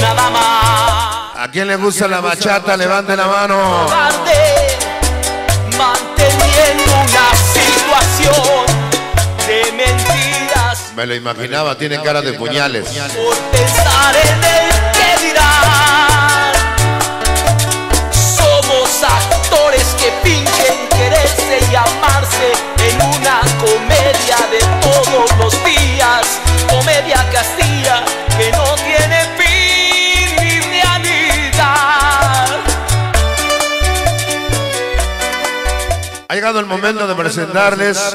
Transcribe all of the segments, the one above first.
nada más. ¿A quién le gusta quién la bachata? Levante la mano. Manteniendo una situación de mentiras. Me lo imaginaba, tiene cara de puñales. Por pensar en el Ha llegado el momento de presentarles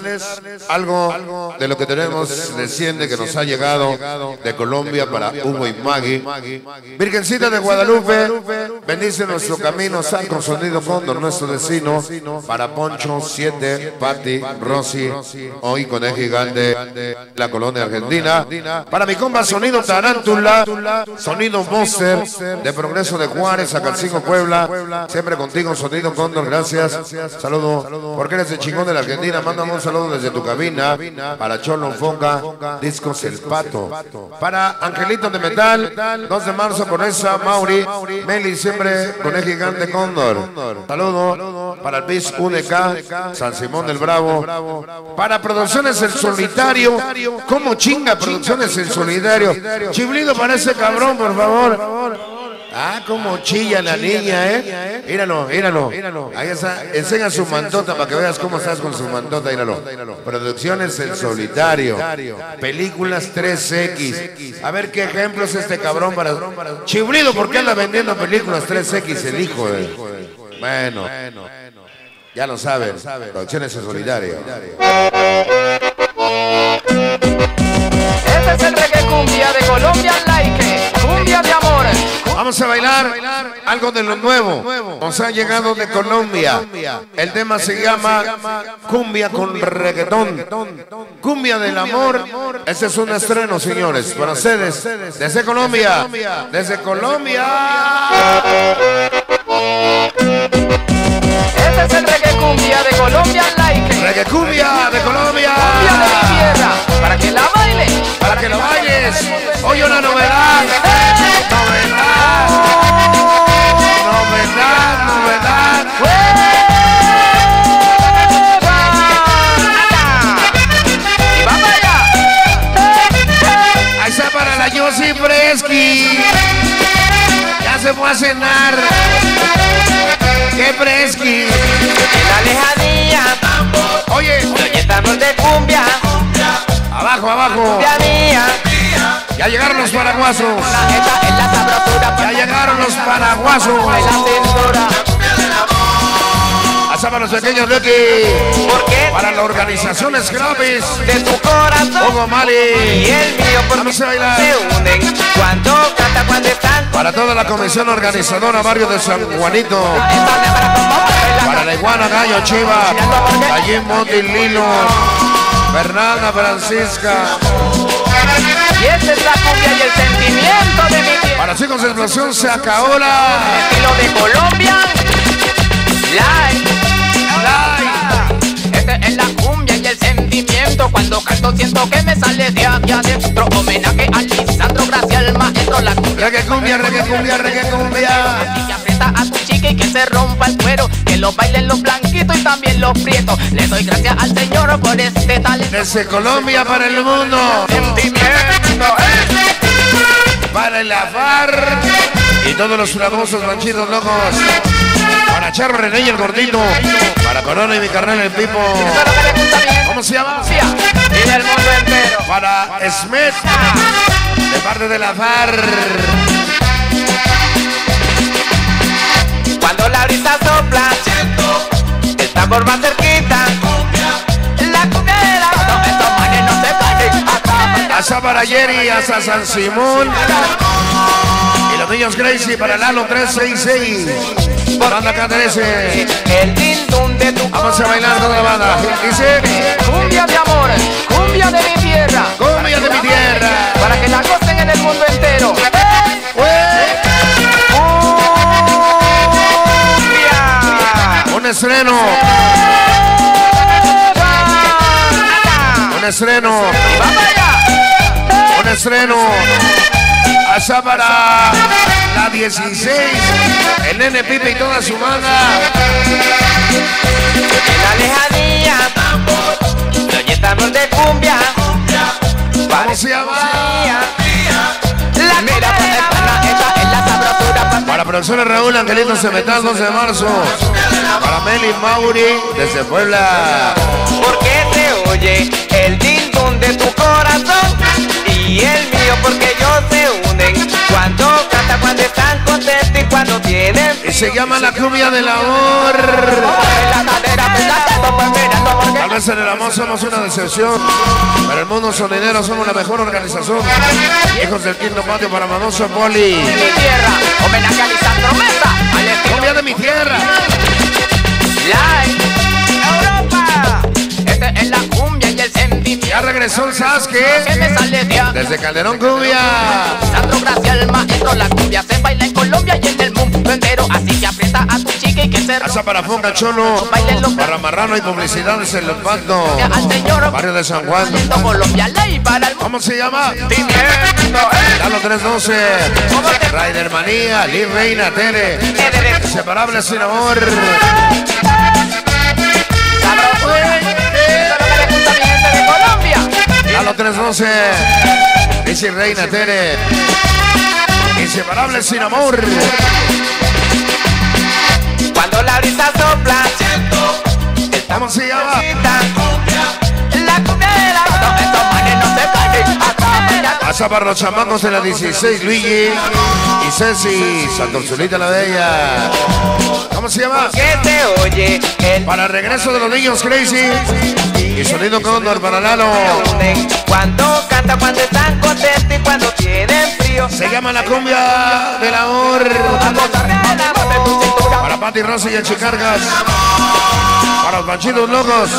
algo de lo que tenemos reciente que nos ha llegado de Colombia para Hugo y Maggie. Virgencita de Guadalupe, bendice nuestro camino, sal con sonido fondo, nuestro vecino. Para Poncho 7, Patti, Rosy, hoy con el gigante, la colonia argentina. Para mi compa Sonido Tarántula, Sonido Monster, de Progreso de Juárez, Acalcingo, Puebla. Siempre contigo, Sonido Cóndor, gracias. Saludo. Porque eres el chingón de la Argentina. Mándame un saludo desde tu cabina. Para Cholo Fonga, Discos El Pato. Para Angelito de Metal, 2 de marzo con esa, Mauri. Meli siempre con el gigante Cóndor. Saludo. Para el BIS UDK, San Simón del Bravo. Para Producciones El Solitario. ¿Cómo chinga Producciones El Solidario? Chiblido para ese cabrón, por favor. Ah, cómo chilla la niña, ¿eh? Míralo, míralo. Ahí está. Enseña su mantota para que veas cómo estás con su mantota, míralo. Producciones El Solitario. Películas 3X. A ver qué ejemplo es este cabrón para. Chiblido, ¿por qué anda vendiendo películas 3X el hijo de.? Bueno, ya lo saben. Producciones El Solitario. Este es el reggae cumbia Vamos a bailar algo de lo nuevo. Nos ha llegado de Colombia. El tema se llama Cumbia con reggaetón. Cumbia del amor. Ese es un estreno, señores, para ustedes. Desde Colombia. Desde Colombia. Este es el reggae cumbia de Colombia Like, Reggae cumbia de Colombia. cumbia de mi tierra, para que la baile, Para que lo bailes. Hoy una novedad. Novedad. Novedad, novedad. Y va para allá. Ahí está para la Yossi Fresky. Ya se fue a cenar. ¡Qué Fresky! En la lejanía, Oye, hoy estamos de cumbia, abajo, abajo. Ya llegaron los paraguasos. Ya llegaron los paraguasos. para los pequeños. Porque Para la organización Scrappis. de tu corazón Hugo y Mali. el mío por se unen cuando canta, cuando están. Para toda la comisión organizadora Barrio de San Juanito. Para la iguana Gallo Chiva. Allí Monte Lilo. Fernanda Francisca. Y esta es la cumbia y el sentimiento de mi tierra. Para chicos de explosión Sacaola. Estilo de Colombia. Like. Esta es la cumbia y el sentimiento. Cuando canto siento que me sale de aquí adentro. Homenaje a Lisandro, gracias al maestro. La cumbia Reggae cumbia, reggae cumbia, reggae cumbia. y que aprieta a tu chica y que se rompa el cuero. Que lo bailen los blanquitos y también los prietos. Le doy gracias al Señor por este talento. Desde Colombia para el mundo. Para el AFAR. Y todos los flamosos manchitos locos. Para Charro René y el gordito. Para Corona y mi carnal el Pipo. ¿Cómo se llama? Y del mundo entero. Para Smith. De parte del AFAR. Cuando la brisa sopla, el tambor más cerquita. Acá, Hasta para Jerry, hasta San Simón. Y los niños Gracie para Lalo 366. Banda K13. El tindum de tu Vamos a bailar toda la banda. Dice, Cumbia de amor, cumbia de mi tierra. cumbia de mi tierra. Para que la gocen en el mundo entero. Un estreno, un estreno, Y va para allá. Estreno. Pasa para la 16. El nene Pipe y toda su banda. En la lejanía, se oye tambor de cumbia. ¿Cómo se llama? La mira, es la sabrosura. Para profesor Raúl Angelito Cemental, 12 de marzo. Para Meli Mauri, desde Puebla. Porque se oye el dindón de tu corazón y el mío porque ellos se unen cuando cantan, cuando están contentos y cuando tienen Y se llama la cumbia del amor. Tal vez en el amor somos una decepción, pero el mundo sonidero somos la mejor organización. Hijos del quinto patio para Madoso Poli. Cumbia de mi tierra. Live Europa este es la Ya regresó el Sasuke desde Calderón Cumbia. Sandro Gracia el maestro, la cumbia se baila en Colombia y en el mundo entero. Así que aprieta a tu chica y que se Casa para Fonca Cholo, para Marrano y publicidades en el pacto. al señor Barrio de San Juan. ¿Cómo se llama? Lalo 312, Raider Manía, Liz Reina, Tere, Inseparables sin amor. Lalo 312, Liz y Reina, Tere, Inseparables sin amor. Cuando la brisa sopla, ¿Cómo se llama? la cumbia de la. Pasa para los chamacos de la 16, Luigi y Ceci, Santorzulita la Bella. ¿Cómo se llama? Para el regreso de los niños Crazy y Sonido Cóndor para Lalo. cuando canta, cuando están contentos y cuando tienen frío. Se llama la cumbia del amor. Para Pati Rossi y el Chicargas. Para los manchitos locos.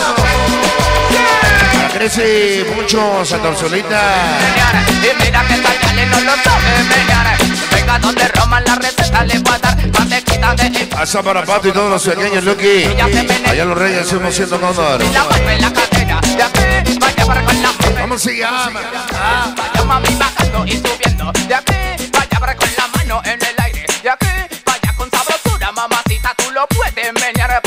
Para Crazy, mucho, Y mira que no lo Venga donde Roman la receta le va a dar mantequita de Pasa para Pato y todos los pequeños Lucky. Allá en los Reyes somos siendo Cóndor. la mano en la cadera. De aquí vaya para con la mano. ¿Cómo se llama? Vaya mami bajando y subiendo. De aquí vaya para con la mano en el aire. De aquí vaya con sabrosura, mamacita, tú lo puedes menear.